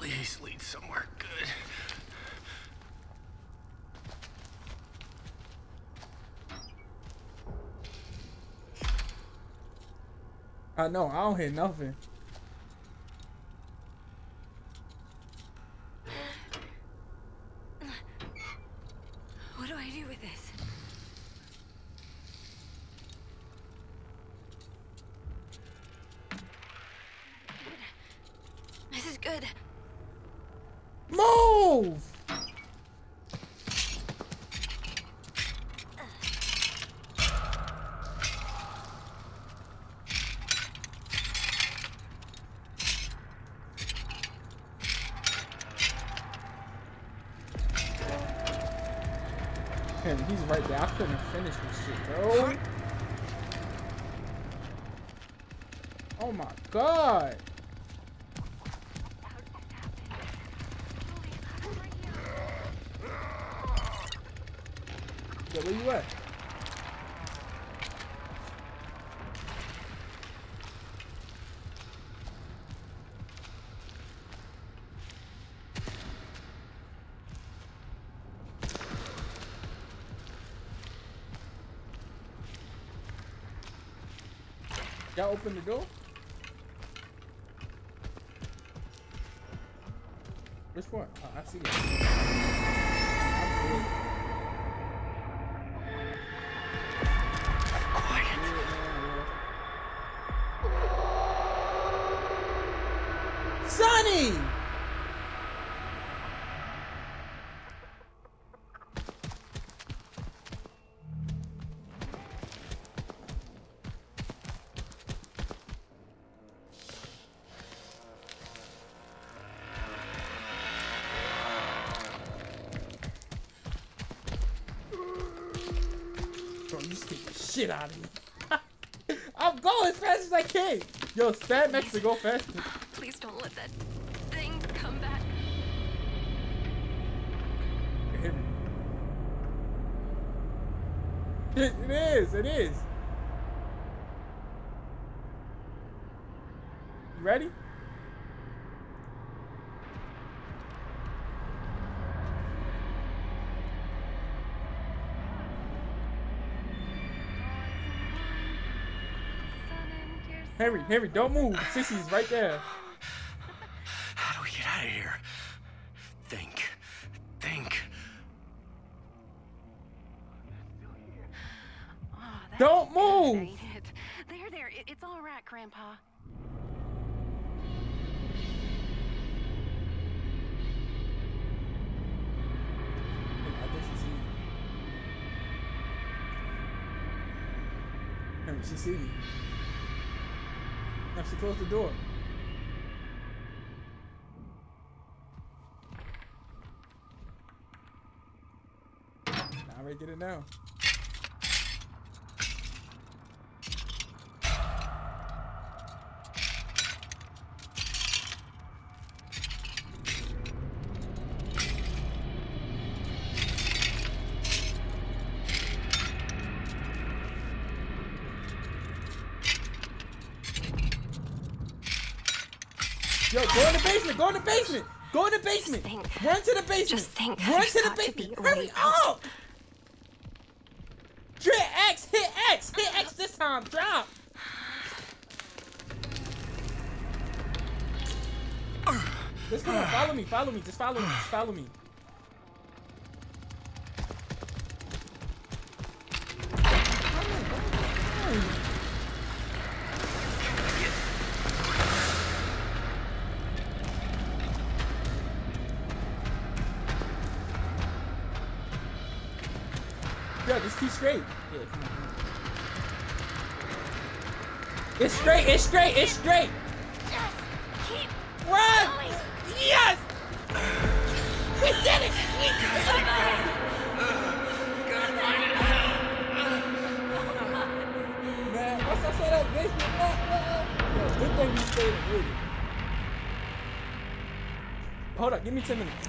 Please lead somewhere good. I know, I don't hear nothing. What do I do with this? This is good. Move! And he's right there. I couldn't finish this shit, bro. Oh my god. Yeah, where you at? Y'all open the door? Which one? Oh, I see it. Scared the shit out of me. I'm going as fast as I can. Yo, stand next to go faster. Please don't let that thing come back. It, it is, it is. You ready? Henry, Henry, don't move. Sissy's right there. How do we get out of here? Think. Think. Oh, don't move! it? There, there. It, it's all right, Grandpa. I think she. Henry, she see me. Now she closed the door. I already did it now. Yo, go in the basement. Go in the basement. Go in the basement. think. Run to the basement. Just think. Run to the got to be basement. a Hurry way out. up. Hit X. Hit X. Hit X this time. Drop. Just come on. Follow me. Follow me. Just follow me. Just follow me. Yo, just keep straight. Yeah, come on. It's straight. It's straight. It's straight. Yes! Keep Run! going! Yes! We did it! We did it! Man, once I saw that uh, uh, yo, good thing stayed with it. Hold up, give me 10 minutes.